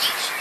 Jesus.